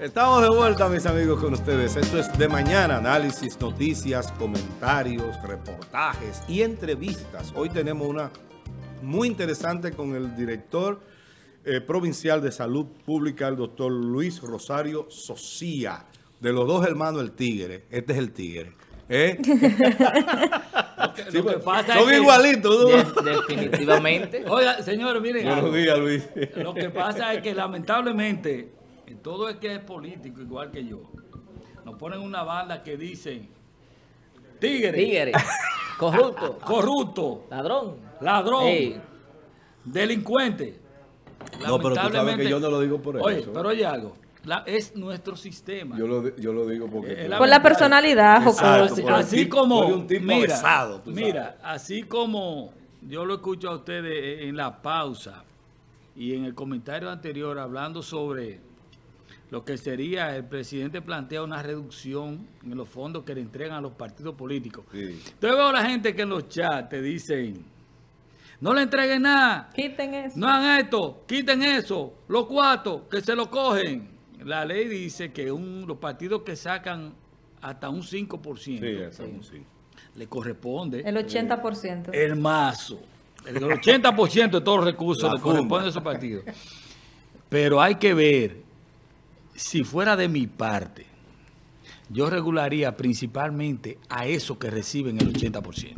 Estamos de vuelta, mis amigos, con ustedes. Esto es de mañana, análisis, noticias, comentarios, reportajes y entrevistas. Hoy tenemos una muy interesante con el director eh, provincial de salud pública, el doctor Luis Rosario Socía, de los dos hermanos el Tigre. Este es el Tigre. ¿Eh? Lo que pasa son es que- igualitos. ¿no? De- definitivamente. Oiga, señores, miren. Buenos días, Luis. Lo que pasa es que lamentablemente, en todo el que es político, igual que yo, nos ponen una banda que dicen tigre, Tigre, corrupto, corrupto, ladrón. ladrón, delincuente. No, pero tú sabes que yo no lo digo por Oye, eso. pero oye algo, la- es nuestro sistema. Yo lo, yo lo digo porque... Eh, la- Por la personalidad, Exacto, por así tipo- como, un tipo mira, avesado, tú sabes. mira, así como yo lo escucho a ustedes en la pausa y en el comentario anterior hablando sobre lo que sería, el presidente plantea una reducción en los fondos que le entregan a los partidos políticos. Sí. Entonces veo a la gente que en los chats te dicen, no le entreguen nada, Quiten eso. no hagan esto, quiten eso, los cuatro, que se lo cogen. La ley dice que un- los partidos que sacan hasta un 5% Sí, le corresponde El 80%. el mazo. El 80% de todos los recursos La le corresponde a esos partidos. Pero hay que ver, si fuera de mi parte, yo regularía principalmente a esos que reciben el 80%.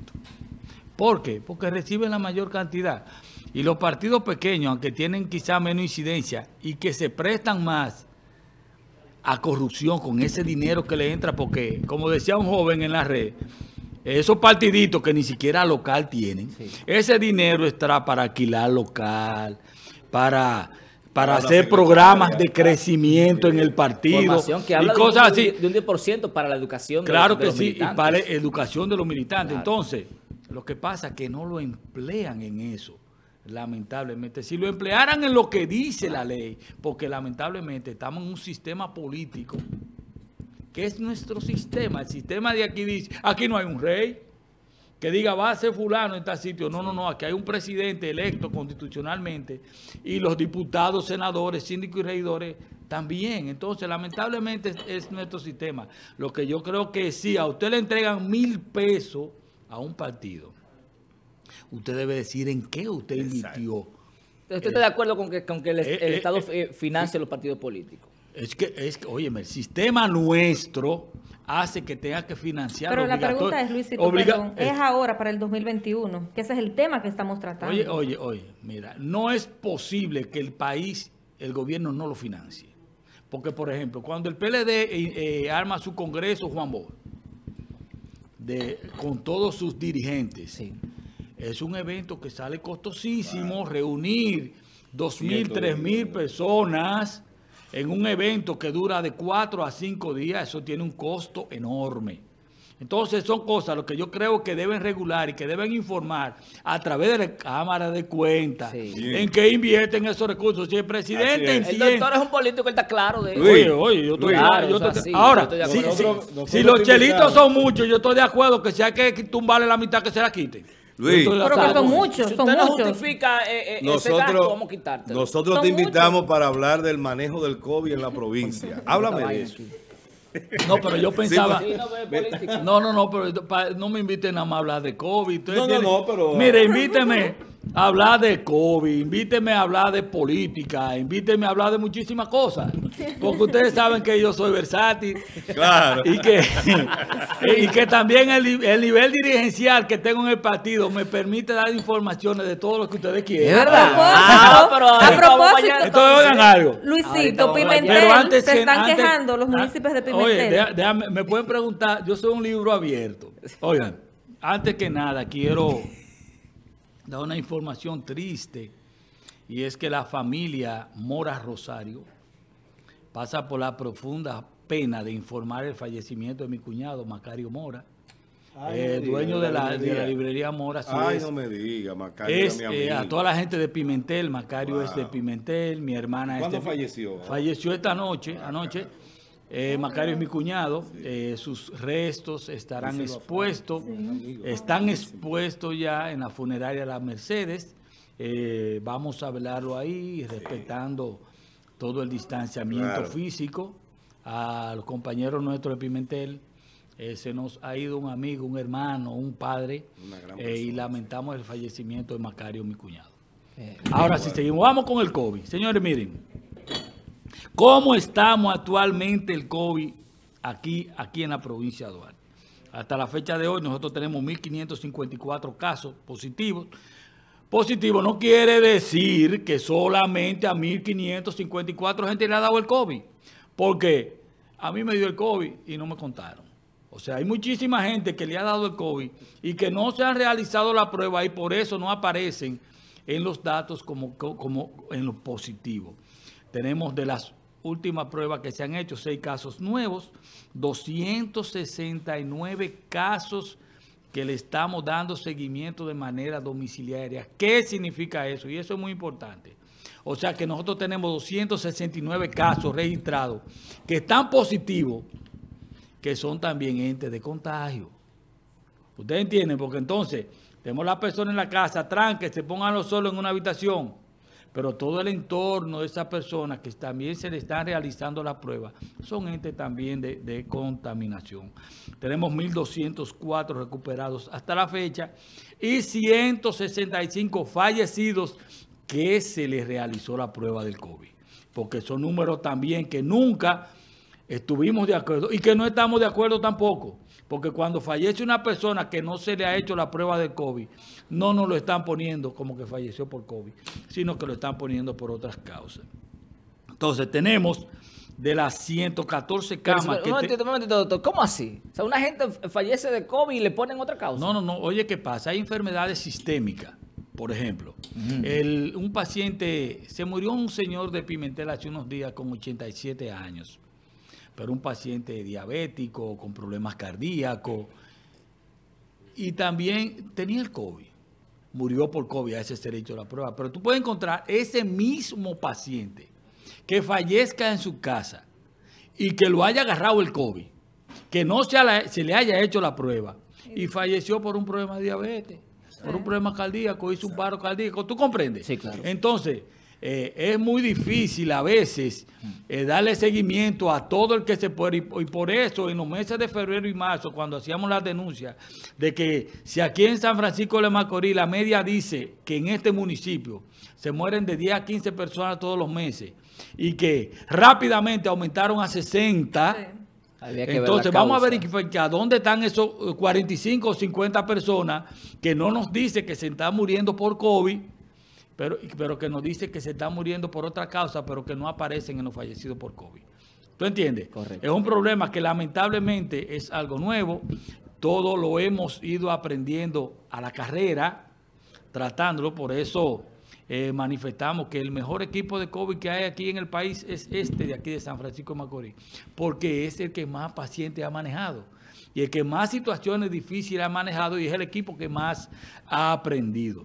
¿Por qué? Porque reciben la mayor cantidad. Y los partidos pequeños, aunque tienen quizá menos incidencia y que se prestan más a corrupción con ese dinero que le entra, porque como decía un joven en la red, esos partiditos que ni siquiera local tienen, ese dinero está para alquilar local, para, para hacer programas de crecimiento en el partido que y habla de cosas así. de un 10% para la educación. de Claro los- de que los sí, y para la educación de los militantes. Claro. Entonces, lo que pasa es que no lo emplean en eso, lamentablemente. Si lo emplearan en lo que dice la ley, porque lamentablemente estamos en un sistema político, que es nuestro sistema. El sistema de aquí dice, aquí no hay un rey que diga va a ser fulano en tal sitio. No, no, no, aquí hay un presidente electo constitucionalmente y los diputados, senadores, síndicos y regidores también. Entonces, lamentablemente es, es nuestro sistema. Lo que yo creo que si a usted le entregan mil pesos a un partido, usted debe decir en qué usted invirtió. ¿Usted está de acuerdo con que, con que el, Eh, el eh, Estado eh, eh, financie los partidos políticos? Es que, es que, óyeme, el sistema nuestro hace que tenga que financiar Pero la pregunta es, Luisito, obliga- perdón, es ahora para el 2021, que ese es el tema que estamos tratando. Oye, oye, oye, mira, no es posible que el país, el gobierno no lo financie. Porque, por ejemplo, cuando el PLD eh, eh, arma su congreso, Juan Bo, de, con todos sus dirigentes, Sí. es un evento que sale costosísimo, reunir dos mil, tres mil personas en un evento que dura de cuatro a cinco días, eso tiene un costo enorme. Entonces son cosas lo que yo creo que deben regular y que deben informar a través de la Cámara de Cuentas Sí. en qué invierten esos recursos. Si el presidente. El doctor es un político, él está claro de Luis, Oye, oye, yo estoy, claro, yo Claro, estoy- eso sí, ahora, yo estoy de si, si- Nosotros- si nosotros los chelitos son muchos, yo estoy de acuerdo que si hay que tumbarle la mitad que se la quiten. Luis. Pero que son muchos, Si son usted no muchos. justifica eh, eh, ese gasto, Nosotros, vamos a quitarte. nosotros Son te invitamos para hablar del manejo del COVID en la provincia. Háblame de eso. No, pero yo pensaba... Sí, no. No, no, pero no me inviten nada más a hablar de COVID. No, no, no, pero- Mire, invíteme a hablar de COVID, invíteme a hablar de política, invíteme a hablar de muchísimas cosas. Porque ustedes saben que yo soy versátil. Claro. Y que, y que también el, el nivel dirigencial que tengo en el partido me permite dar informaciones de todo lo que ustedes quieren. Es verdad. Ah, pero a ahí vamos propósito- Entonces, oigan algo. Luisito, a Pimentel, Pero antes se que- están antes- quejando los ah, municipios de Oye, Pimentel. deja- déjame, me pueden preguntar, yo soy un libro abierto. Oigan, antes que nada quiero dar una información triste y es que la familia Mora Rosario pasa por la profunda pena de informar el fallecimiento de mi cuñado Macario Mora, Ay, eh, diga, dueño de la, de la librería. Mora. Ay, es. no me diga, Macario. Es mi eh, a toda la gente de Pimentel, Macario es de. Pimentel, mi hermana es ¿Cuándo de falleció? Falleció esta noche, anoche. Eh, Macario es mi cuñado, eh, sus restos estarán expuestos, están expuestos ya en la funeraria La Mercedes. Eh, vamos a velarlo ahí, respetando todo el distanciamiento Claro. físico. a los compañeros nuestros de Pimentel. Eh, se nos ha ido un amigo, un hermano, un padre, eh, y lamentamos el fallecimiento de Macario, mi cuñado. Ahora sí, seguimos. Vamos con el COVID. Señores, miren, ¿cómo estamos actualmente el COVID aquí, aquí en la provincia de Duarte? Hasta la fecha de hoy nosotros tenemos 1.554 casos positivos. Positivo no quiere decir que solamente a 1.554 gente le ha dado el COVID. Porque a mí me dio el COVID y no me contaron. O sea, hay muchísima gente que le ha dado el COVID y que no se han realizado la prueba y por eso no aparecen en los datos como, como en lo positivo. Tenemos de las últimas pruebas que se han hecho, seis casos nuevos, 269 casos que le estamos dando seguimiento de manera domiciliaria. ¿Qué significa eso? Y eso es muy importante. O sea que nosotros tenemos 269 casos registrados que están positivos, que son también entes de contagio. ¿Ustedes entienden? Porque entonces tenemos la persona en la casa, tranque, se pongan los solos en una habitación, pero todo el entorno de esa persona que también se le están realizando la prueba son entes también de, de contaminación. Tenemos 1.204 recuperados hasta la fecha y 165 fallecidos que se les realizó la prueba del COVID. Porque son números también que nunca estuvimos de acuerdo y que no estamos de acuerdo tampoco. Porque cuando fallece una persona que no se le ha hecho la prueba del COVID, no nos lo están poniendo como que falleció por COVID, sino que lo están poniendo por otras causas. Entonces tenemos de las 114 camas Pero, que... un te- doctor. ¿Cómo así? O sea, una gente fallece de COVID y le ponen otra causa. No, no, no. Oye, ¿qué pasa? Hay enfermedades sistémicas. Por ejemplo, el- un paciente, se murió un señor de Pimentel hace unos días con 87 años, pero un paciente diabético, con problemas cardíacos, y también tenía el COVID. Murió por COVID, a ese se le hizo la prueba. Pero tú puedes encontrar ese mismo paciente que fallezca en su casa y que lo haya agarrado el COVID, que no se, la- se le haya hecho la prueba y falleció por un problema de diabetes, por un problema cardíaco, hizo un paro cardíaco. ¿Tú comprendes? Sí, claro. Entonces, eh, es muy difícil a veces eh, darle seguimiento a todo el que se puede. Y, y por eso, en los meses de febrero y marzo, cuando hacíamos las denuncias de que si aquí en San Francisco de Macorís la media dice que en este municipio se mueren de 10 a 15 personas todos los meses y que rápidamente aumentaron a 60. Había que ver Entonces, vamos a verificar dónde están esos eh, 45 o 50 personas que no nos dice que se están muriendo por COVID, pero, pero que nos dice que se están muriendo por otra causa, pero que no aparecen en los fallecidos por COVID. ¿Tú entiendes? Correcto. Es un problema que lamentablemente es algo nuevo. Todo lo hemos ido aprendiendo a la carrera, tratándolo. Por eso eh, manifestamos que el mejor equipo de COVID que hay aquí en el país es este de aquí de San Francisco de Macorís, porque es el que más pacientes ha manejado y el que más situaciones difíciles ha manejado y es el equipo que más ha aprendido.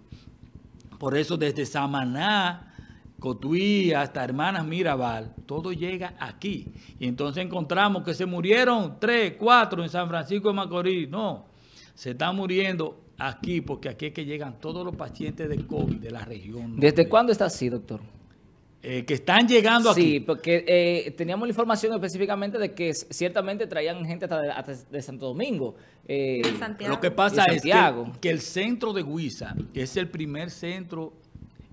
Por eso desde Samaná, Cotuí hasta Hermanas Mirabal, todo llega aquí. Y entonces encontramos que se murieron tres, cuatro en San Francisco de Macorís. No, se están muriendo aquí porque aquí es que llegan todos los pacientes de COVID de la región. ¿Desde cuándo está así, doctor? Eh, que están llegando aquí. Sí, porque eh, teníamos la información específicamente de que ciertamente traían gente hasta de, hasta de Santo Domingo. Eh, De Santiago. Lo que pasa es que, el centro de Huiza es el primer centro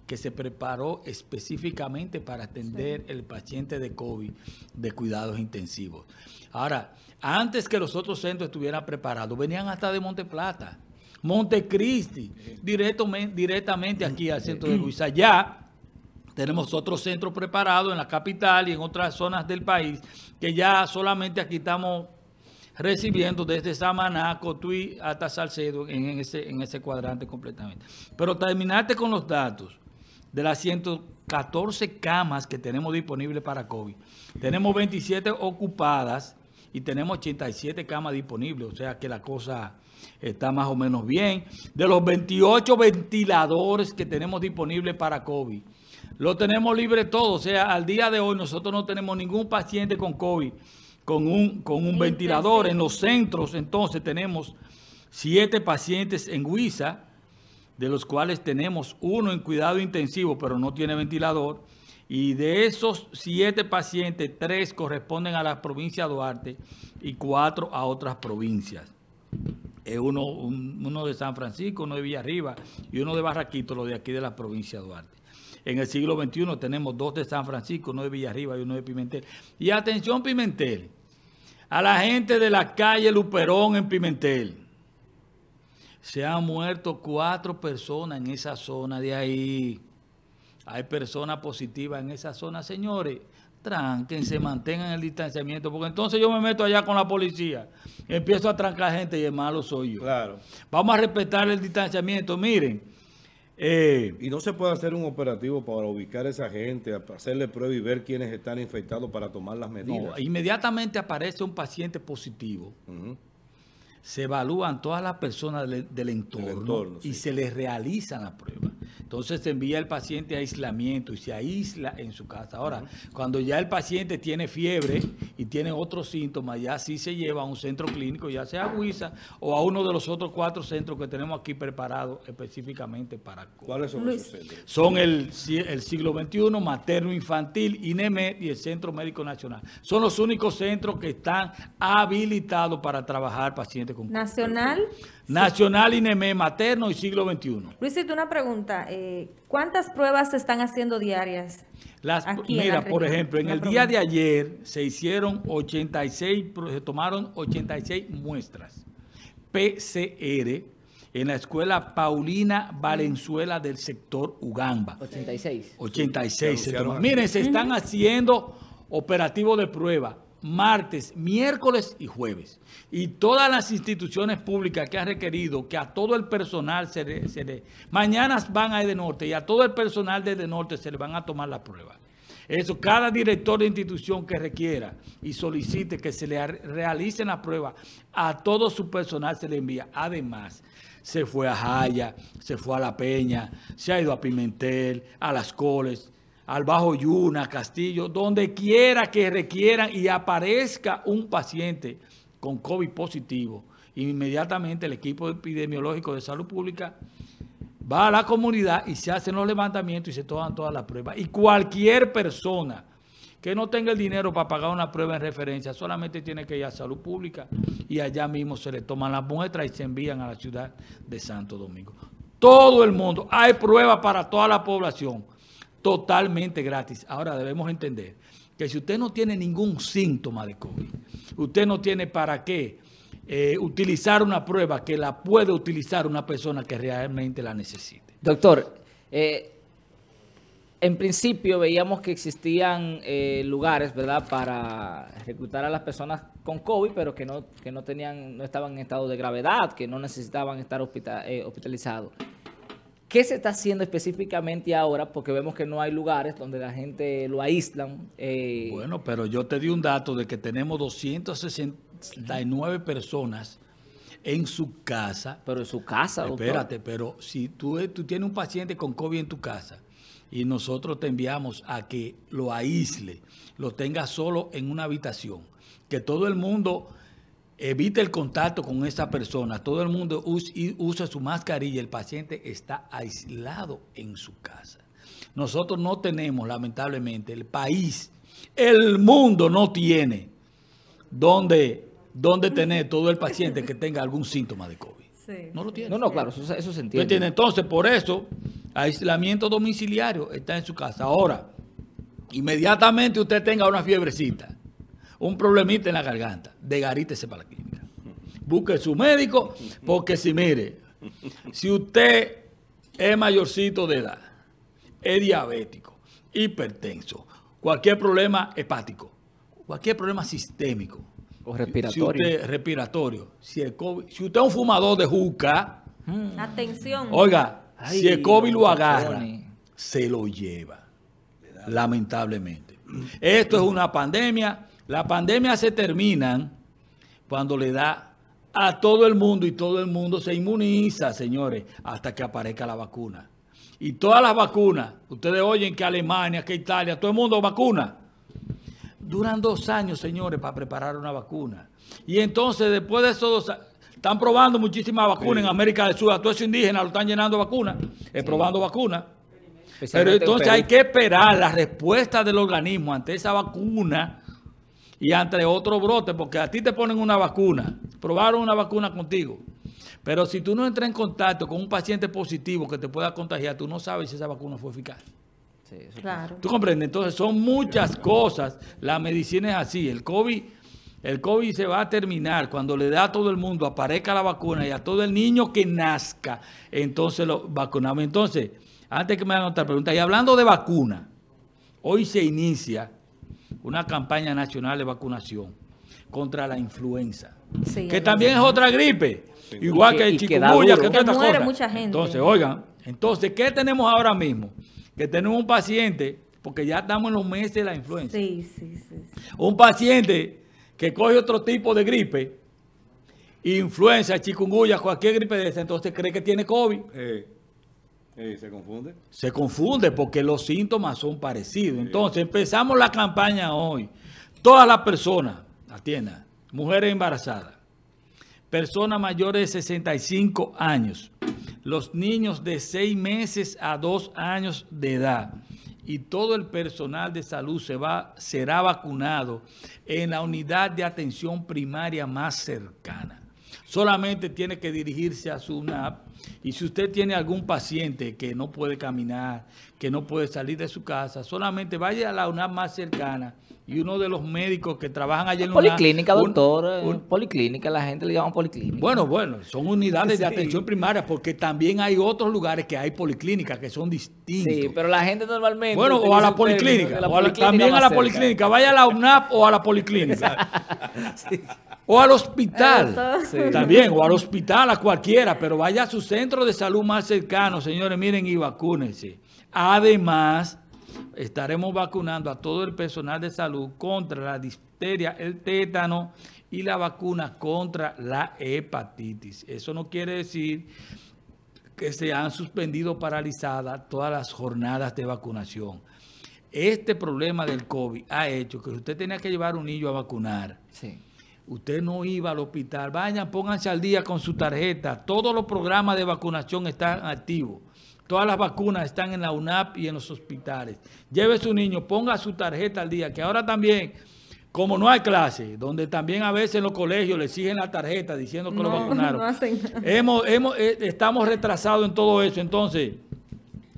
que se preparó específicamente para atender el paciente de COVID de cuidados intensivos. Ahora, antes que los otros centros estuvieran preparados, venían hasta de Monteplata, Montecristi, directamente, directamente aquí al centro de Huiza. Ya tenemos otro centro preparado en la capital y en otras zonas del país que ya solamente aquí estamos recibiendo desde Samaná, Cotuí hasta Salcedo en ese, en ese cuadrante completamente. Pero terminarte con los datos de las 114 camas que tenemos disponibles para COVID. Tenemos 27 ocupadas y tenemos 87 camas disponibles, o sea que la cosa está más o menos bien. De los 28 ventiladores que tenemos disponibles para COVID, lo tenemos libre todo, o sea, al día de hoy nosotros no tenemos ningún paciente con COVID con un, con un ventilador. En los centros, entonces, tenemos siete pacientes en Huiza, de los cuales tenemos uno en cuidado intensivo, pero no tiene ventilador, Y de esos siete pacientes, tres corresponden a la provincia de Duarte y cuatro a otras provincias. Uno, un- uno de San Francisco, uno de Villarriba y uno de Barraquito, lo de aquí de la provincia de Duarte. En el siglo XXI tenemos dos de San Francisco, uno de Villarriba y uno de Pimentel. Y atención Pimentel, a la gente de la calle Luperón en Pimentel. Se han muerto cuatro personas en esa zona de ahí. Hay personas positivas en esa zona, señores. Tránquense, mantengan el distanciamiento, porque entonces yo me meto allá con la policía, empiezo a trancar gente y el malo soy yo. Claro. Vamos a respetar el distanciamiento. Miren, eh, Y no se puede hacer un operativo para ubicar a esa gente, hacerle prueba y ver quiénes están infectados para tomar las medidas. no, inmediatamente aparece un paciente positivo. Se evalúan todas las personas del, del entorno, entorno, y sí. se les realizan la prueba. Entonces se envía el paciente a aislamiento y se aísla en su casa. Ahora, cuando ya el paciente tiene fiebre y tiene otros síntomas, ya sí se lleva a un centro clínico, ya sea a Huiza o a uno de los otros cuatro centros que tenemos aquí preparados específicamente para COVID. ¿Cuáles son Luis. esos centros? Son el, el siglo XXI, materno infantil, INEMED y el Centro Médico Nacional. Son los únicos centros que están habilitados para trabajar pacientes Nacional. Nacional, INEMED, materno y siglo XXI. Luisito, una pregunta. eh, ¿Cuántas pruebas se están haciendo diarias? Las, Aquí en mira, la por ejemplo, en el día de ayer se hicieron 86, pro- se tomaron 86 muestras PCR en la escuela Paulina Valenzuela del sector Ugamba. 86. 86 se anunciaron toman. aquí. Miren, se están haciendo operativos de prueba martes, miércoles y jueves. Y todas las instituciones públicas que han requerido que a todo el personal se le... se le- mañana van a Edenorte y a todo el personal de Edenorte se le van a tomar la prueba. Eso, cada director de institución que requiera y solicite que se le realicen la prueba, a todo su personal se le envía. Además, se fue a Jaya, se fue a La Peña, se ha ido a Pimentel, a Las Coles, al Bajo Yuna, Castillo, donde quiera que requieran y aparezca un paciente con COVID positivo, inmediatamente el equipo epidemiológico de salud pública va a la comunidad y se hacen los levantamientos y se toman todas las pruebas. Y cualquier persona que no tenga el dinero para pagar una prueba en referencia, solamente tiene que ir a salud pública y allá mismo se le toman las muestras y se envían a la ciudad de Santo Domingo. Todo el mundo, hay pruebas para toda la población, totalmente gratis. Ahora debemos entender que si usted no tiene ningún síntoma de COVID, usted no tiene para qué eh, utilizar una prueba que la puede utilizar una persona que realmente la necesite. Doctor, eh, en principio veíamos que existían eh, lugares, ¿verdad?, para reclutar a las personas con COVID, pero que no, que no tenían, no estaban en estado de gravedad, que no necesitaban estar hospita- hospitalizados. ¿Qué se está haciendo específicamente ahora? Porque vemos que no hay lugares donde la gente lo aíslan. eh, Bueno, pero yo te di un dato de que tenemos 269 personas en su casa. pero en su casa, doctor. Espérate, pero si tú, tú tienes un paciente con COVID en tu casa y nosotros te enviamos a que lo aísle, lo tenga solo en una habitación, que todo el mundo evite el contacto con esa persona, todo el mundo us- y use su mascarilla, el paciente está aislado en su casa. Nosotros no tenemos, lamentablemente, el país, el mundo no tiene donde, donde tener todo el paciente que tenga algún síntoma de COVID. Sí. No lo tiene. No, no, claro, eso, se- eso se ¿Tú entiende. entiendes? Entonces, por eso, aislamiento domiciliario está en su casa. Ahora, inmediatamente usted tenga una fiebrecita, un problemita en la garganta, degarítese para la clínica. Busque su médico, porque si mire, si usted es mayorcito de edad, es diabético, hipertenso, cualquier problema hepático, cualquier problema sistémico, O si respiratorio. usted respiratorio, si, el COVID- si usted es un fumador de juca, Atención. Oiga, Ay, si el COVID lo agarra, se lo lleva, lamentablemente. Esto es una pandemia. Las pandemias se terminan cuando le da a todo el mundo y todo el mundo se inmuniza, señores, hasta que aparezca la vacuna. Y todas las vacunas, ustedes oyen que Alemania, que Italia, todo el mundo vacuna. Duran dos años, señores, para preparar una vacuna. Y entonces, después de esos dos años, están probando muchísimas vacunas en América del Sur. A todos esos indígenas lo están llenando vacunas, eh, probando vacunas. Pero entonces hay que esperar la respuesta del organismo ante esa vacuna y ante otro brote, porque a ti te ponen una vacuna, probaron una vacuna contigo. Pero si tú no entras en contacto con un paciente positivo que te pueda contagiar, tú no sabes si esa vacuna fue eficaz. Sí, eso- Claro. ¿Tú comprendes? Entonces son muchas cosas. La medicina es así. El COVID, el COVID se va a terminar cuando le da a todo el mundo, aparezca la vacuna y a todo el niño que nazca, entonces lo vacunamos. Entonces, antes que me hagan otra pregunta, y hablando de vacuna, hoy se inicia una campaña nacional de vacunación contra la influenza, Sí, que también es otra gripe, igual que que- el chikungunya, que Que estas muere cosas. mucha gente. Entonces, oigan, entonces, ¿qué tenemos ahora mismo? Que tenemos un paciente, porque ya estamos en los meses de la influenza, Sí, sí, sí. sí. un paciente que coge otro tipo de gripe, influenza, chikungunya, cualquier gripe de esa, entonces cree que tiene COVID. Eh, eh, ¿Se confunde? Se confunde porque los síntomas son parecidos. Entonces empezamos la campaña hoy. Todas las personas, atiendan, mujeres embarazadas, personas mayores de 65 años, los niños de 6 meses a 2 años de edad y todo el personal de salud se va, será vacunado en la unidad de atención primaria más cercana. Solamente tiene que dirigirse a su UNAP y si usted tiene algún paciente que no puede caminar, que no puede salir de su casa, solamente vaya a la UNAP más cercana y uno de los médicos que trabajan allí en la. Policlínica, doctor. eh, un- policlínica, la gente le llama policlínica. bueno, bueno, son unidades de atención primaria porque también hay otros lugares que hay policlínicas que son distintos. sí, pero la gente normalmente. Bueno, o a la policlínica, la o a la- policlínica también a la cerca. policlínica, vaya a la UNAP o a la policlínica. O al hospital, también, o al hospital, a cualquiera, pero vaya a su centro de salud más cercano, señores, miren y vacúnense. Además, estaremos vacunando a todo el personal de salud contra la difteria, el tétano y la vacuna contra la hepatitis. Eso no quiere decir que se han suspendido paralizadas todas las jornadas de vacunación. Este problema del COVID ha hecho que usted tenía que llevar un niño a vacunar. Sí. Usted no iba al hospital. Vayan, pónganse al día con su tarjeta. Todos los programas de vacunación están activos. Todas las vacunas están en la UNAP y en los hospitales. Lleve su niño, ponga su tarjeta al día, que ahora también, como no hay clase, donde también a veces en los colegios le exigen la tarjeta diciendo que lo No, vacunaron. no hacen nada. Hemos, hemos, eh, estamos retrasados en todo eso. Entonces,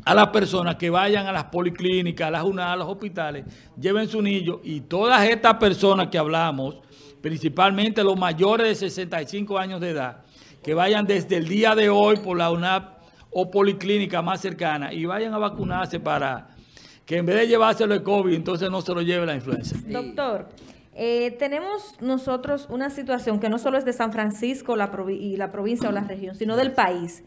a las personas que vayan a las policlínicas, a las UNAP, a los hospitales, lleven su niño y todas estas personas que hablamos, principalmente los mayores de 65 años de edad, que vayan desde el día de hoy por la UNAP o policlínica más cercana y vayan a vacunarse para que en vez de llevárselo el COVID, entonces no se lo lleve la influenza. Doctor, eh, tenemos nosotros una situación que no solo es de San Francisco la y la provincia o la región, sino del país.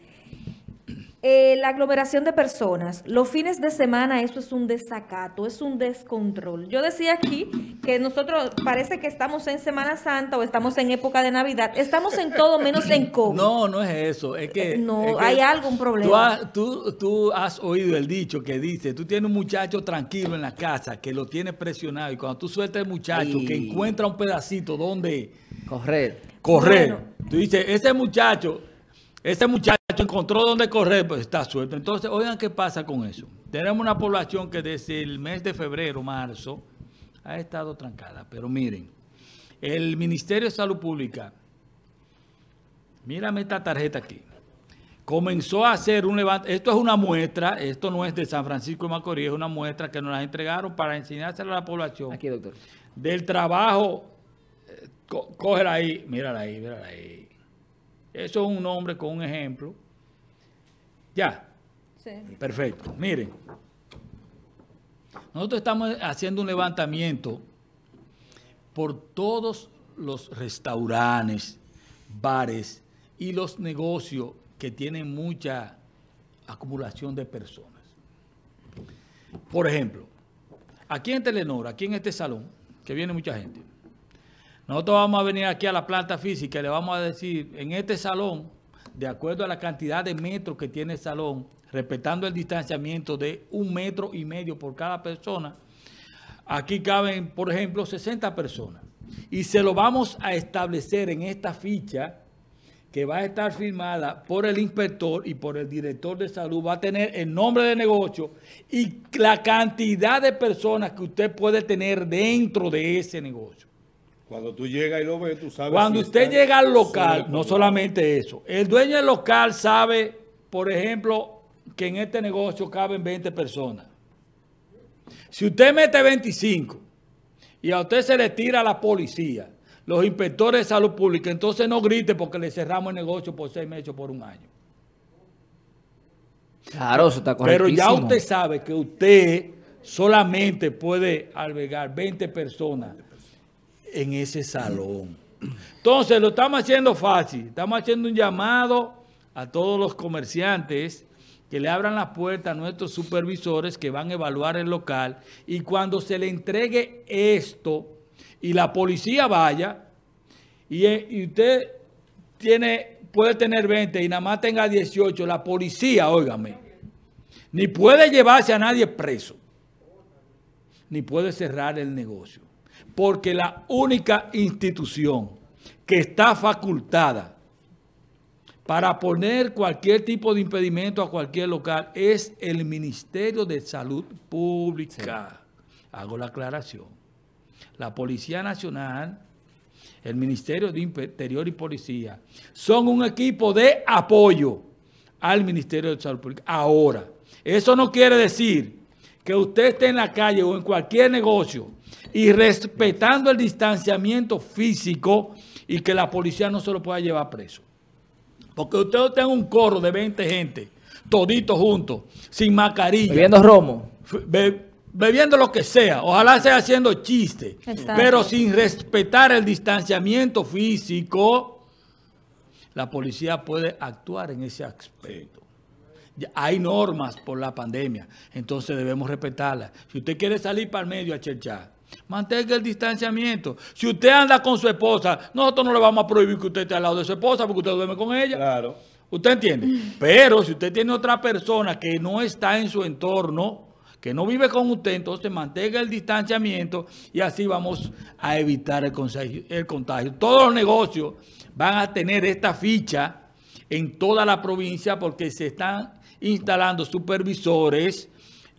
Eh, la aglomeración de personas, los fines de semana, eso es un desacato, es un descontrol. Yo decía aquí que nosotros parece que estamos en Semana Santa o estamos en época de Navidad, estamos en todo menos en COVID. No, no es eso. Es que. No, es que hay algún problema. Tú has, tú- tú has oído el dicho que dice: tú tienes un muchacho tranquilo en la casa que lo tiene presionado y cuando tú sueltas el muchacho que encuentra un pedacito donde Correr. correr, Bueno. tú dices: ese muchacho, ese muchacho encontró donde correr, pues está suelto. Entonces, oigan qué pasa con eso. Tenemos una población que desde el mes de febrero, marzo, ha estado trancada. Pero miren, el Ministerio de Salud Pública Mírame esta tarjeta aquí. Comenzó a hacer un levante. Esto es una muestra, esto no es de San Francisco de Macorís, es una muestra que nos la entregaron para enseñársela a la población Aquí, doctor. del trabajo. eh, Cógela ahí, mírala ahí, mírala ahí. Eso es un nombre con un ejemplo. Ya, Sí. perfecto. Miren, nosotros estamos haciendo un levantamiento por todos los restaurantes, bares y los negocios que tienen mucha acumulación de personas. Por ejemplo, aquí en Telenor, aquí en este salón, que viene mucha gente, nosotros vamos a venir aquí a la planta física y le vamos a decir, en este salón, de acuerdo a la cantidad de metros que tiene el salón, respetando el distanciamiento de un metro y medio por cada persona, aquí caben, por ejemplo, 60 personas. Y se lo vamos a establecer en esta ficha que va a estar firmada por el inspector y por el director de salud, va a tener el nombre de negocio y la cantidad de personas que usted puede tener dentro de ese negocio. Cuando tú llegas y lo ves, tú sabes. Cuando si usted está llega al local, no solamente eso, el dueño del local sabe, por ejemplo, que en este negocio caben 20 personas. Si usted mete 25 y a usted se le tira a la policía, los inspectores de salud pública, entonces no grite porque le cerramos el negocio por seis meses o por un año. Claro, eso está Pero ya usted sabe que usted solamente puede albergar 20 personas en ese salón. Entonces lo estamos haciendo fácil. Estamos haciendo un llamado a todos los comerciantes que le abran las puertas a nuestros supervisores que van a evaluar el local y cuando se le entregue esto y la policía vaya y, eh, usted tiene, puede tener 20 y nada más tenga 18, la policía, óigame, ni puede llevarse a nadie preso, ni puede cerrar el negocio. Porque la única institución que está facultada para poner cualquier tipo de impedimento a cualquier local es el Ministerio de Salud Pública. Hago la aclaración. La Policía Nacional, el Ministerio de Interior y Policía, son un equipo de apoyo al Ministerio de Salud Pública. Ahora, eso no quiere decir que usted esté en la calle o en cualquier negocio y respetando el distanciamiento físico y que la policía no se lo pueda llevar preso. Porque usted tenga un coro de 20 gente, toditos juntos, sin mascarilla, Bebiendo romo. be- bebiendo lo que sea, ojalá sea haciendo chiste, Exacto. pero sin respetar el distanciamiento físico, la policía puede actuar en ese aspecto. Hay normas por la pandemia, entonces debemos respetarlas. Si usted quiere salir para el medio a cherchar, mantenga el distanciamiento. Si usted anda con su esposa, nosotros no le vamos a prohibir que usted esté al lado de su esposa porque usted duerme con ella. Claro. ¿Usted entiende? Pero si usted tiene otra persona que no está en su entorno, que no vive con usted, entonces mantenga el distanciamiento y así vamos a evitar el contagio. el contagio. Todos los negocios van a tener esta ficha en toda la provincia porque se están instalando supervisores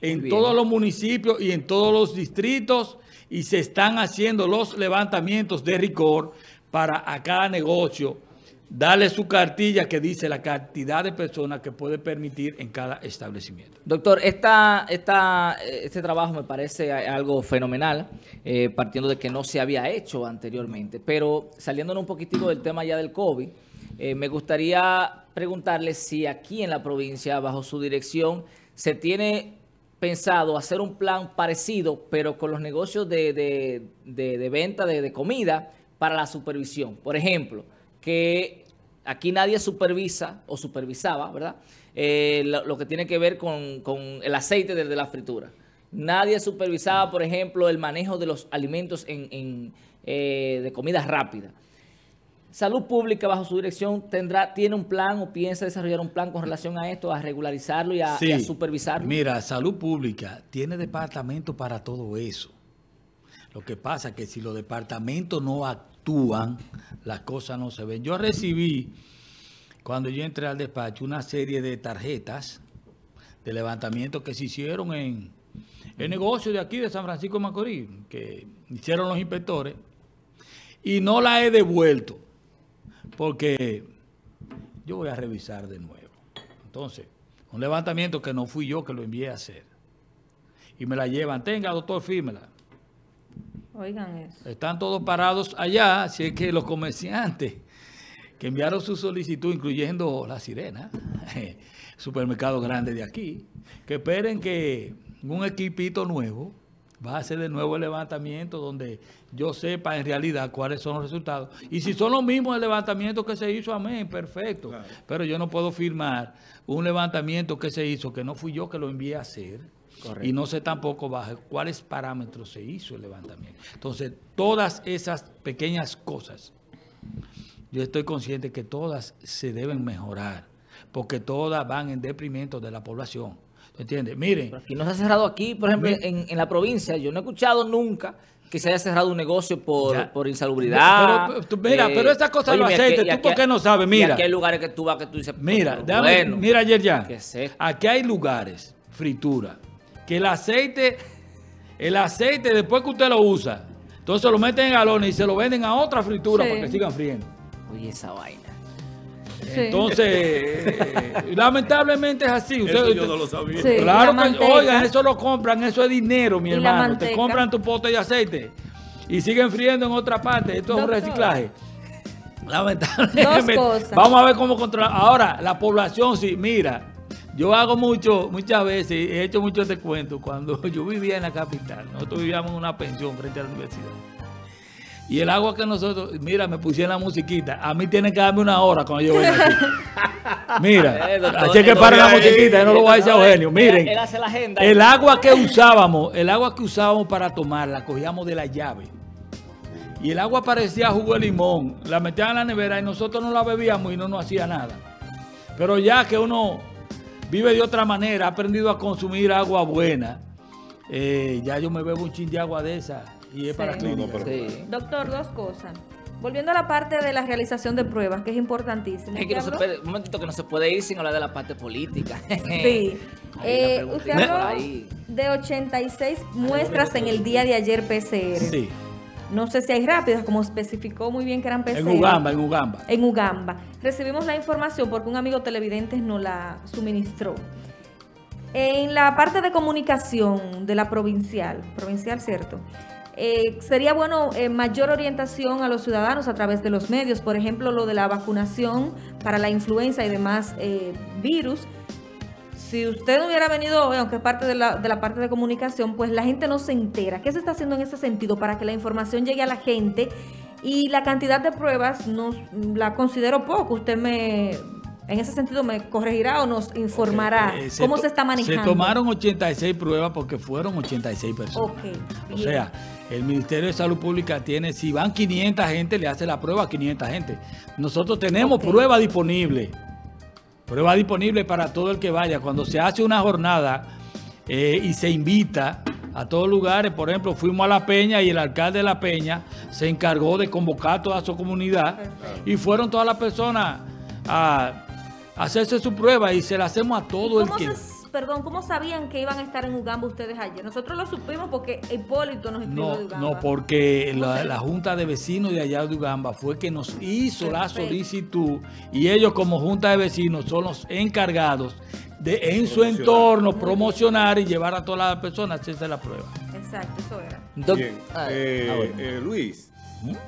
en todos los municipios y en todos los distritos y se están haciendo los levantamientos de rigor para a cada negocio darle su cartilla que dice la cantidad de personas que puede permitir en cada establecimiento. Doctor, esta, esta, eh, este trabajo me parece algo fenomenal, eh, partiendo de que no se había hecho anteriormente. Pero saliéndonos un poquitico del tema ya del COVID, eh, me gustaría preguntarle si aquí en la provincia, bajo su dirección, se tiene pensado hacer un plan parecido, pero con los negocios de, de- de- venta de, comida para la supervisión. Por ejemplo, que aquí nadie supervisa o supervisaba, ¿verdad? Eh, lo, que tiene que ver con, con el aceite de la fritura. Nadie supervisaba, por ejemplo, el manejo de los alimentos en, en, eh, de comida rápida. Salud Pública, bajo su dirección, tendrá, tiene un plan o piensa desarrollar un plan con relación a esto, a regularizarlo y a, y a supervisarlo. Mira, salud pública tiene departamento para todo eso. Lo que pasa es que si los departamentos no actúan, las cosas no se ven. Yo recibí, cuando yo entré al despacho, una serie de tarjetas de levantamiento que se hicieron en el negocio de aquí de San Francisco de Macorís, que hicieron los inspectores, y no la he devuelto, porque yo voy a revisar de nuevo. Entonces, un levantamiento que no fui yo que lo envié a hacer. Y me la llevan, tenga doctor, fírmela. Oigan eso. Están todos parados allá, así es que los comerciantes que enviaron su solicitud, incluyendo la sirena, supermercado grande de aquí, que esperen que un equipito nuevo va a hacer de nuevo el levantamiento donde yo sepa en realidad cuáles son los resultados. Y si son los mismos el levantamiento que se hizo, amén, perfecto. Claro. Pero yo no puedo firmar un levantamiento que se hizo, que no fui yo que lo envié a hacer. Y no sé tampoco bajo cuáles parámetros se hizo el levantamiento. Entonces, todas esas pequeñas cosas, yo estoy consciente que todas se deben mejorar, porque todas van en deprimento de la población. ¿Entiendes? Miren, Pero aquí no se ha cerrado aquí, por ejemplo, en, en la provincia, yo no he escuchado nunca que se haya cerrado un negocio por, Ya. por insalubridad. Pero, tú- mira, pero esa cosa oye, del y aquí- aceite, ¿tú aquí- por qué no sabes? y Mira. aquí hay lugares que tú vas que tú dices, Mira, pero déjame- bueno, mira ayer ya. Aquí hay lugares, fritura, que el aceite, el aceite después que usted lo usa, entonces lo meten en galones y se lo venden a otra fritura Sí. para que sigan friendo. Oye, esa vaina. Sí. Entonces, eh, lamentablemente es así. Usted- Eso yo no lo sabía. Sí. Claro la que, oigan, eso lo compran, eso es dinero, mi hermano. Te compran tu pote de aceite y siguen friendo en otra parte. Esto es un reciclaje. Lamentablemente. Dos cosas. Vamos a ver cómo controlar. Ahora, la población, sí, mira. Yo hago mucho, muchas veces, he hecho muchos descuentos cuando yo vivía en la capital. Nosotros vivíamos en una pensión frente a la universidad. Y el agua que nosotros, mira, me pusieron la musiquita. A mí tienen que darme una hora cuando yo venga aquí. Mira, Eh, doctor, así que para la musiquita, yo no lo voy a decir a Eugenio. él- Miren, él hace la agenda. el agua que usábamos, el agua que usábamos para tomar, la cogíamos de la llave. Y el agua parecía jugo de limón. La metían en la nevera y nosotros no la bebíamos y no nos hacía nada. Pero ya que uno vive de otra manera, ha aprendido a consumir agua buena, eh, ya yo me bebo un chin de agua de esa y es Sí. para No, clínica. no, pero- Sí. Doctor, dos cosas. Volviendo a la parte de la realización de pruebas, que es importantísima. Es que no se puede, un momentito que no se puede ir sin hablar de la parte política. Sí. Eh, usted habló de 86 muestras en el día de ayer PCR. Sí, No sé si hay rápidas, como especificó muy bien que eran PCR. en Ugamba, en Ugamba. En Ugamba. Recibimos la información porque un amigo televidente nos la suministró. En la parte de comunicación de la provincial, provincial, ¿cierto? Eh, sería bueno eh, mayor orientación a los ciudadanos a través de los medios, por ejemplo, lo de la vacunación para la influenza y demás eh, virus. Si usted hubiera venido aunque es parte de la, de la parte de comunicación, pues la gente no se entera. ¿Qué se está haciendo en ese sentido para que la información llegue a la gente? Y la cantidad de pruebas no, la considero poco. Usted me, en ese sentido, me corregirá o nos informará Eh, cómo to- se está manejando. Se tomaron 86 pruebas porque fueron 86 personas. O bien. sea, el Ministerio de Salud Pública tiene, si van 500 gente, le hace la prueba a 500 gente. Nosotros tenemos Ok. prueba disponible. Prueba disponible para todo el que vaya. Cuando se hace una jornada eh, y se invita a todos lugares, por ejemplo, fuimos a La Peña y el alcalde de La Peña se encargó de convocar a toda su comunidad y fueron todas las personas a hacerse su prueba y se la hacemos a todo el ¿Cómo que... se- perdón, ¿cómo sabían que iban a estar en Ugamba ustedes ayer? Nosotros lo supimos porque Hipólito nos escribió No, de Ugamba. no, porque ¿Cómo la, Junta de Vecinos de allá de Ugamba fue que nos hizo la solicitud y ellos como Junta de Vecinos son los encargados de en su entorno promocionar y llevar a todas las personas a hacerse la prueba. Exacto, eso era. Bien. Ah, Eh, ah, bueno. eh, Luis,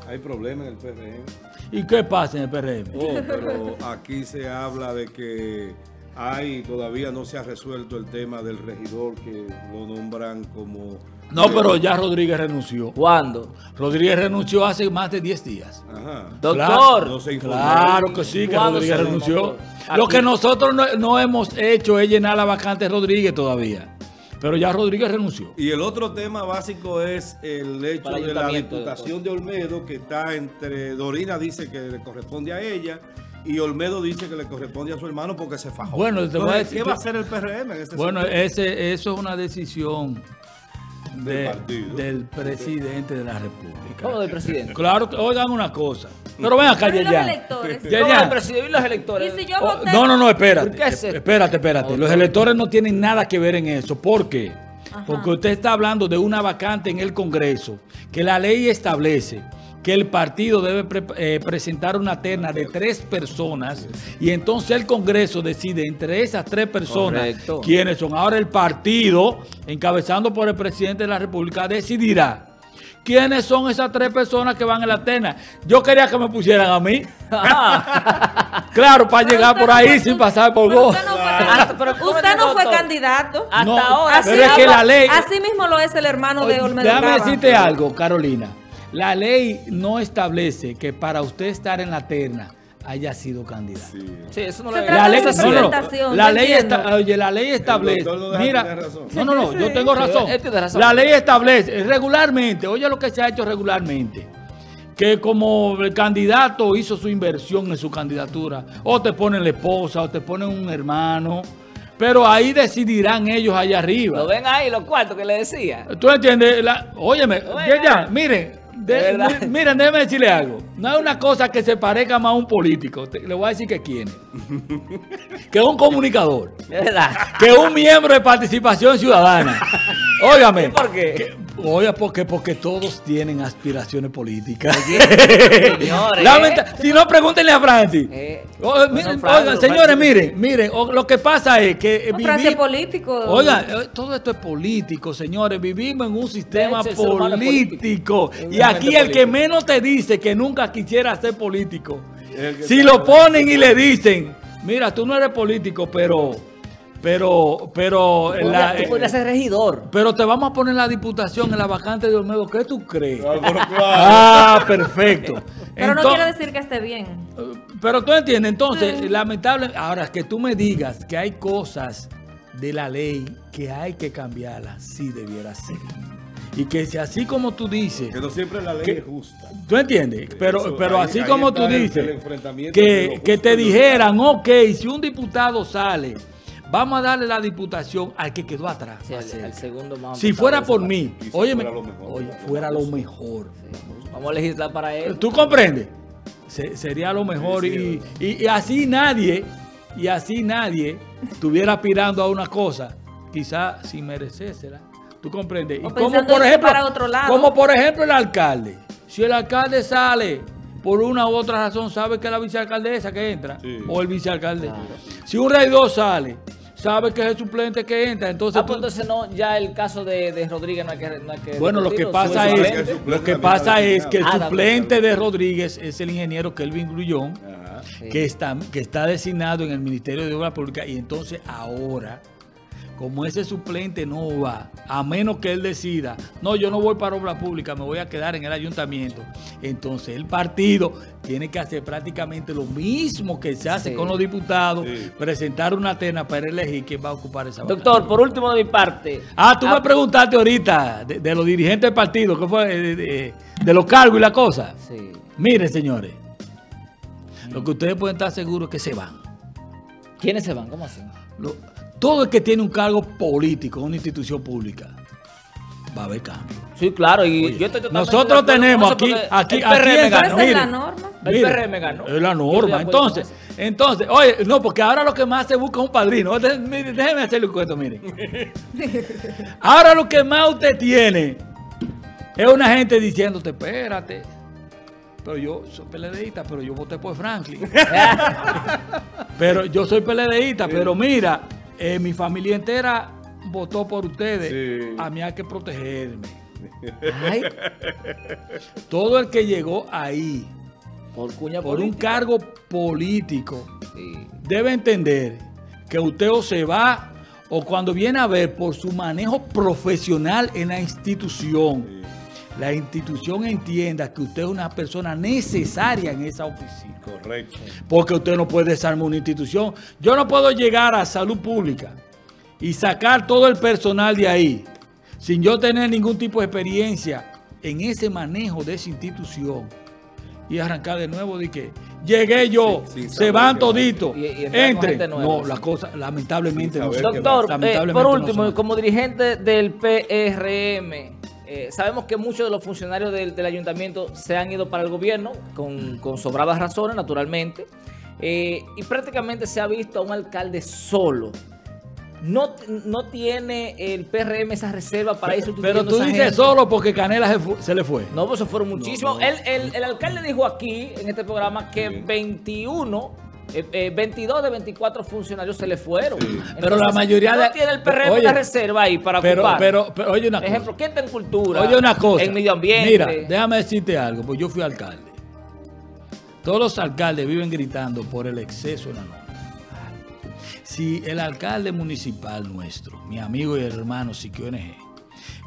hay problema en el PRM. ¿Y qué pasa en el PRM? Oh, pero aquí se habla de que hay, todavía no se ha resuelto el tema del regidor que lo nombran como... No, pero ya Rodríguez renunció. ¿Cuándo? Rodríguez renunció hace más de 10 días. Ajá. Doctor. Claro, No se informó. Claro que sí, que ¿Cuándo Rodríguez renunció. Lo que nosotros no, no hemos hecho es llenar la vacante de Rodríguez todavía. Pero ya Rodríguez renunció. Y el otro tema básico es el hecho Para de la diputación de Olmedo, que está entre, Dorina dice que le corresponde a ella y Olmedo dice que le corresponde a su hermano porque se fajó. Bueno, te voy a Entonces, decir- ¿qué va a hacer el PRM en ese Bueno, sentido? ese, eso es una decisión de- Del partido. del presidente de la República. ¿Cómo del presidente? Claro que, oigan una cosa. Pero ven acá, Pero ¿y los electores? Yerjan. ¿Cómo del presidente y los electores? Y si yo Oh, voté... no, no, no, espérate. ¿Por qué es esto? Espérate, espérate. Los electores no tienen nada que ver en eso. ¿Por qué? Ajá. Porque usted está hablando de una vacante en el Congreso que la ley establece que el partido debe pre- eh, presentar una terna de tres personas y entonces el Congreso decide entre esas tres personas Correcto. quiénes son. Ahora el partido, encabezando por el presidente de la República, decidirá quiénes son esas tres personas que van en la terna. Yo quería que me pusieran a mí. Claro, para Pero llegar por ahí sin pasar por pero vos. Usted no fue, pero ¿cómo usted es, no fue doctor? candidato. Hasta No, ahora. Así pero es que habla- la ley- Así mismo lo es el hermano de Olmedo Déjame decirte algo, Carolina. La ley no establece que para usted estar en la terna haya sido candidato. Sí. Sí, eso no La de ley, esa no, no, la ley oye, la ley establece. no Mira, razón. no, no, no, yo tengo Sí, razón. La ley establece regularmente, oye lo que se ha hecho regularmente, que como el candidato hizo su inversión en su candidatura, o te ponen la esposa, o te ponen un hermano, pero ahí decidirán ellos allá arriba. ¿Lo ven ahí los cuartos que le decía? ¿Tú entiendes? La- óyeme, ya, ya, miren, de- De miren, déjeme decirle algo. No es una cosa que se parezca más a un político. Te- le voy a decir que quién es. que un comunicador. Verdad. Que un miembro de participación ciudadana. Óigame. ¿Y por qué? que- oiga, porque, porque todos tienen aspiraciones políticas. Señores. Lamenta- si no, pregúntenle a Francis. Eh, bueno, miren, Francis, oigan, lo señores, Francis- miren, miren, o- lo que pasa es que eh, No, Francia es vivi- político. Oiga, eh, todo esto es político, señores. Vivimos en un sistema hecho, político. político. Y aquí el que menos te dice que nunca quisiera ser político, si lo ponen y le dicen, mira, tú no eres político, pero, pero, pero, Tú la- tú podrías ser regidor. pero te vamos a poner la diputación en la vacante de Olmedo. ¿Qué tú crees? Ah, pero claro. Ah, perfecto. Pero no quiere decir que esté bien. pero tú entiendes, entonces, lamentable, ahora que tú me digas que hay cosas de la ley que hay que cambiarlas, sí debiera ser. Y que si así como tú dices, Que no siempre la ley es justa. tú entiendes, pero, Eso, pero ahí- así ahí como tú dices, el que, que te dijeran, ok, si un diputado sale, vamos a darle la diputación al que quedó atrás. Sí, más al, cerca. al segundo más Si fuera por mí, si óyeme, fuera lo mejor. oye, fuera lo mejor. Vamos a legislar para él. ¿Tú comprendes? Se- sería lo mejor Sí, sí, y, y- y así nadie, y así nadie estuviera aspirando a una cosa, quizás sin merecérsela. ¿Tú comprendes? O Y como por ejemplo, para otro lado. como por ejemplo el alcalde. Si el alcalde sale por una u otra razón, sabe que es la vicealcaldesa que entra Sí. o el vicealcalde. Si un regidor sale, sabe que es el suplente que entra, entonces Ah, tú- pues entonces no, ya el caso de, de Rodríguez no hay que, no hay que bueno, lo que pasa es, lo que pasa es que el. Ah, también. suplente de Rodríguez es el ingeniero Kelvin Grullón, Ajá. Sí. que está, que está designado en el Ministerio de Obras Públicas y entonces ahora, como ese suplente no va, a menos que él decida, no, yo no voy para Obras Públicas, me voy a quedar en el ayuntamiento, entonces el partido tiene que hacer prácticamente lo mismo que se hace Sí. con los diputados, Sí. presentar una terna para elegir quién va a ocupar esa vacante. Doctor, por último de mi parte. Ah, tú ah, me preguntaste ahorita de, de los dirigentes del partido, ¿qué fue? De, de- de los cargos y la cosa. Sí. Miren, señores, lo que ustedes pueden estar seguros es que se van. ¿Quiénes se van? ¿Cómo así? Lo- todo el que tiene un cargo político en una institución pública va a haber cambio. Sí, claro, y Oye, yo estoy nosotros tenemos aquí- aquí- el aquí PRM ganó. esa es la Mire. norma. El Mire, PRM ganó. Es la norma. Entonces, entonces, oye, no, porque ahora lo que más se busca es un padrino. Dé- mire, Déjeme hacerle un cuento, miren. Ahora lo que más usted tiene es una gente diciéndote, espérate. Pero yo soy PLDista, pero yo voté por Franklin. pero yo soy PLDista, pero mira, eh, mi familia entera votó por ustedes. Sí. A mí hay que protegerme. Ay, Todo el que llegó ahí por cuña por un cargo político Sí. debe entender que usted o se va o cuando viene a ver por su manejo profesional en la institución, la institución entienda que usted es una persona necesaria en esa oficina. Correcto. Porque usted no puede desarmar una institución. Yo no puedo llegar a salud pública y sacar todo el personal de ahí sin yo tener ningún tipo de experiencia en ese manejo de esa institución y arrancar de nuevo de que llegué yo, se van qué va a toditos, nueva, No, sí. las cosas lamentablemente no Doctor, eh, lamentablemente por no último, como dirigente del PRM, eh, sabemos que muchos de los funcionarios del, del ayuntamiento se han ido para el gobierno, con, con sobradas razones, naturalmente, eh, y prácticamente se ha visto a un alcalde solo. No, no tiene el PRM esa reserva para ir Pero tú dices gente. solo porque Canela se, le fue. No, pues se fueron muchísimos. El, el- el alcalde dijo aquí, en este programa, que Sí. 21, eh, eh, 22 de 24 funcionarios se le fueron. Pero la mayoría no de- tiene el PRM Oye, una reserva ahí para Pero, ocupar. pero, pero oye una cosa. Ejemplo, ¿quién está en cultura? Oye, una cosa. En medio ambiente. Mira, déjame decirte algo, pues yo fui alcalde. Todos los alcaldes viven gritando por el exceso en la norma. Si el alcalde municipal nuestro, mi amigo y hermano Siquio NG,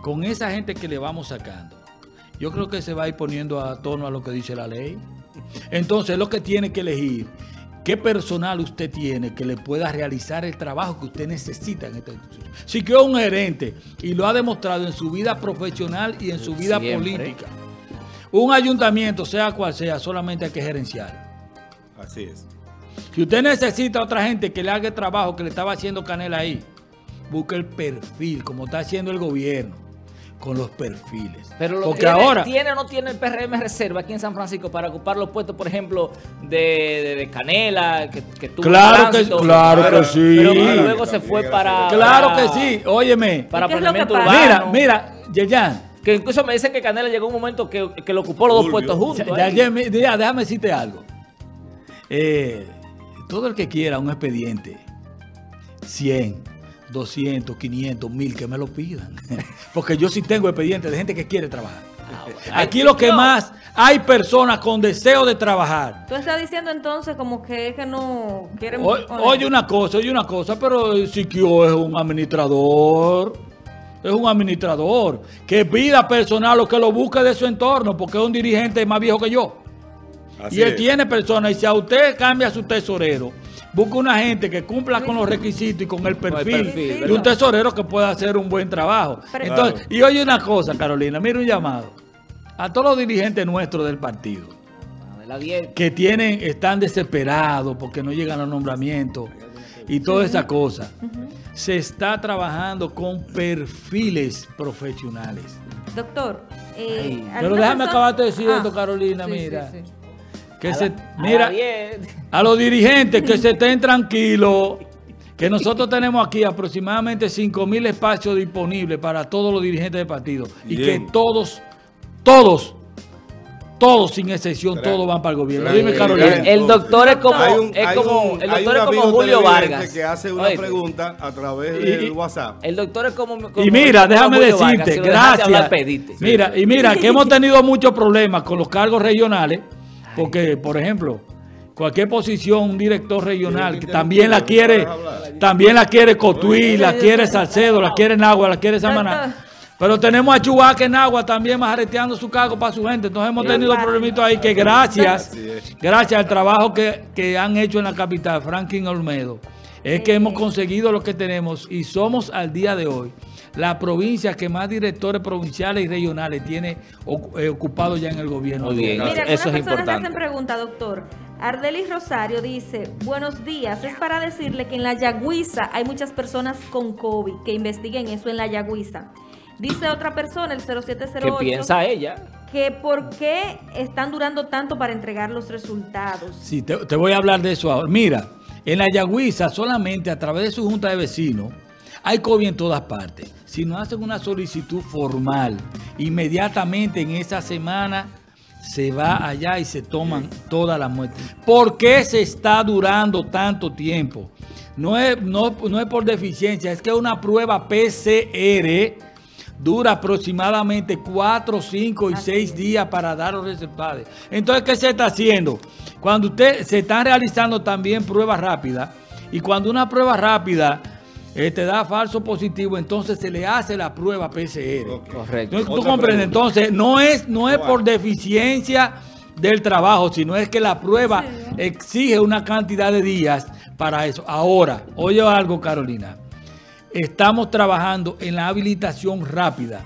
con esa gente que le vamos sacando, yo creo que se va a ir poniendo a tono a lo que dice la ley. Entonces, lo que tiene que elegir, qué personal usted tiene que le pueda realizar el trabajo que usted necesita en esta institución. Siquio es un gerente y lo ha demostrado en su vida profesional y en su vida Siempre. política. Un ayuntamiento, sea cual sea, solamente hay que gerenciar. Así es. Si usted necesita otra gente que le haga el trabajo que le estaba haciendo Canela ahí, busque el perfil, como está haciendo el gobierno, con los perfiles. Pero lo Porque tiene, ahora, ¿tiene o no tiene el PRM reserva aquí en San Francisco para ocupar los puestos, por ejemplo, de, de- de Canela, que, que tuvo Claro que- tránsito, claro pero- que sí. Pero que Claro, luego se fue para... claro para- que sí, óyeme. Para ¿Y qué es lo que planeamiento urbano. Mira, mira, Yeyan, Que incluso me dicen que Canela llegó un momento que, que lo ocupó los dos puestos juntos. Ya, ya, ya, déjame decirte algo. Eh, todo el que quiera un expediente, 100, 200, 500, 1000, que me lo pidan. Porque yo sí tengo expedientes de gente que quiere trabajar. Aquí lo que más hay personas con deseo de trabajar. Tú estás diciendo entonces como que es que no quieren... O- Oye una cosa, oye una cosa, pero Siquio es un administrador. Es un administrador que pida personal o que lo busque de su entorno, porque es un dirigente más viejo que yo. Así y él es. tiene personas, y si a usted cambia su tesorero, busca una gente que cumpla con los requisitos y con el perfil, perfil, de un tesorero que pueda hacer un buen trabajo. Pero- Entonces, y oye una cosa, Carolina, mira un llamado a todos los dirigentes nuestros del partido De la 10. que tienen, están desesperados porque no llegan los nombramientos y todas esas cosas. Se está trabajando con perfiles profesionales. Doctor, eh, Ay. ¿alguna Pero déjame persona- acabar de decir Ah, esto, Carolina, sí, mira. sí, sí. Que A se, la- mira, la 10. a los dirigentes que se estén tranquilos, que nosotros tenemos aquí aproximadamente 5 mil espacios disponibles para todos los dirigentes del partido y que todos, todos, todos sin excepción, todos van para el gobierno. Dime, Carolina. El, el doctor es como, un- es como, un- el doctor es como Julio Vargas. que hace una pregunta a través Y- del WhatsApp. El doctor es como, como- Y mira, déjame Julio Vargas, decirte, si gracias. hablar. Mira, y mira, que hemos tenido muchos problemas con los cargos regionales, porque, por ejemplo, cualquier posición, un director regional, que también la quiere, también la quiere Cotuí, la quiere Salcedo, la quiere Nagua, la quiere Samaná. Pero tenemos a Chubaca en Agua también majareteando su cargo para su gente. Entonces hemos tenido problemitos ahí que gracias, gracias al trabajo que, que han hecho en la capital, Franklin Olmedo, es que hemos conseguido lo que tenemos y somos al día de hoy la provincia que más directores provinciales y regionales tiene eh, ocupado ya en el gobierno. Muy bien. Mira, Eso algunas es importante. hacen pregunta, doctor. Ardelis Rosario dice, buenos días, es para decirle que en la Yagüiza hay muchas personas con COVID, que investiguen eso en la Yagüiza. Dice otra persona, el ¿Qué 0708, piensa ella? que por qué están durando tanto para entregar los resultados. Sí, te, te voy a hablar de eso ahora. Mira, en la Yagüiza solamente a través de su junta de vecinos hay COVID en todas partes. Si no hacen una solicitud formal, inmediatamente en esa semana se va allá y se toman todas las muestras. ¿Por qué se está durando tanto tiempo? No es, no, no es por deficiencia, es que una prueba PCR dura aproximadamente 4, 5 y Así 6 es. días para dar los resultados. Entonces, ¿qué se está haciendo? Cuando usted se están realizando también pruebas rápidas y cuando una prueba rápida eh, te da falso positivo, entonces se le hace la prueba PCR. Correcto. Entonces, tú comprendes, entonces no es, no es por deficiencia del trabajo, sino es que la prueba exige una cantidad de días para eso. Ahora, oye algo, Carolina. Estamos trabajando en la habilitación rápida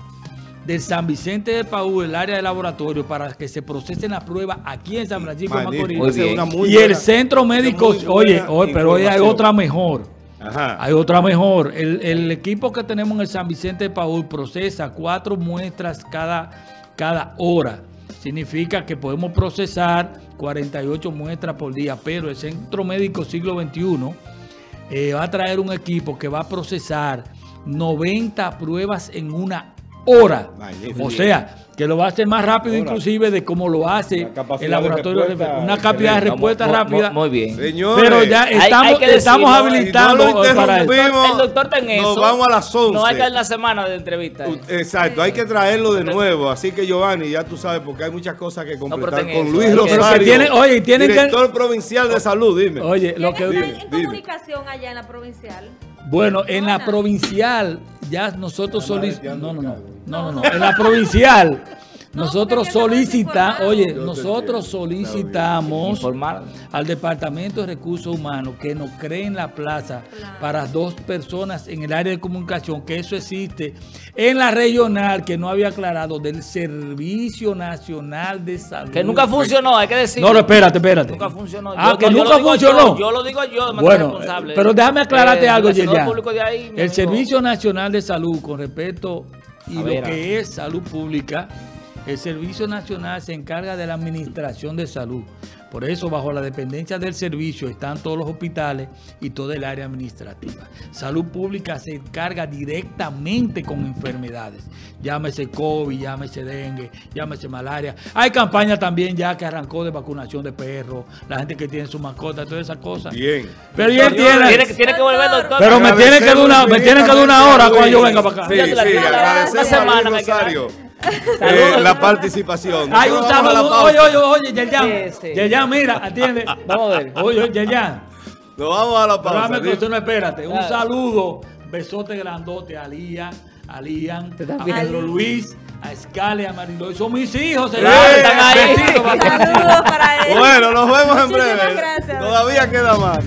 del San Vicente de Paúl, el área de laboratorio, para que se procesen las pruebas aquí en San Francisco de. Macorís. Y buena- el centro médico, oye, pero hoy hay otra mejor. Ajá. Hay otra mejor. El, el equipo que tenemos en el San Vicente de Paúl procesa cuatro muestras cada, cada hora. Significa que podemos procesar 48 muestras por día, pero el Centro Médico Siglo XXI eh, va a traer un equipo que va a procesar 90 pruebas en una hora. Magnífico. O sea, que lo va a hacer más rápido inclusive de cómo lo hace el laboratorio. de de respuesta una capacidad de respuesta Muy- rápida. Muy bien. Señores, Pero ya hay estamos, decirlo, habilitando no lo eh, para eso. interrumpimos. El doctor está en eso. Nos vamos a las 11. No hay que dar la semana de entrevista. U- Exacto, hay que traerlo de nuevo. Así que Giovanni, ya tú sabes, porque hay muchas cosas que completar ten con eso. Luis Rosario. tiene- oye, tienen que- director provincial de salud, dime. Oye, lo ¿Quién que Dime, en dime. comunicación allá en la provincial? Bueno, en la provincial ya nosotros solicitamos no, no, no, no, no, no, en la provincial Nosotros informados. oye, nosotros solicitamos al Departamento de Recursos Humanos que nos creen la plaza Claro. para dos personas en el área de comunicación, que eso existe en la regional que no había aclarado del Servicio Nacional de Salud. Que nunca funcionó, hay que decir. No, no, espérate, espérate. Nunca funcionó. Ah, Yo- que yo nunca funcionó. Yo, yo lo digo yo, de manera Bueno, responsable. pero déjame aclararte Eh, algo, Yerian. El. Servicio Nacional de Salud, con respecto y A lo ver, que es salud pública, el Servicio Nacional se encarga de la administración de salud. Por eso, bajo la dependencia del servicio están todos los hospitales y toda el área administrativa. Salud Pública se encarga directamente con enfermedades. Llámese COVID, llámese dengue, llámese malaria. Hay campaña también ya que arrancó de vacunación de perros, la gente que tiene su mascota, todas esas cosas. Bien. Pero ya Tiene, tiene que volver, doctor. Pero me tiene que dar una, me tiene que dar una hora cuando yo venga para acá. Sí, sí, una semana a Luis me eh, la participación. Hay un saludo. Oye, oye, oye, Yerjan. Sí, sí. Yerjan, mira, atiende. Vamos a ver. Oye, Yerjan. Nos vamos a la pausa. no espérate. Un Claro. saludo, besote grandote a Lía, a Lian, a. Pedro Luis, a Scale, a Mariloy. Son mis hijos, Eh, señores. están ahí. Saludos para él. Bueno, nos vemos en Muchísimas breve. gracias. Todavía queda más.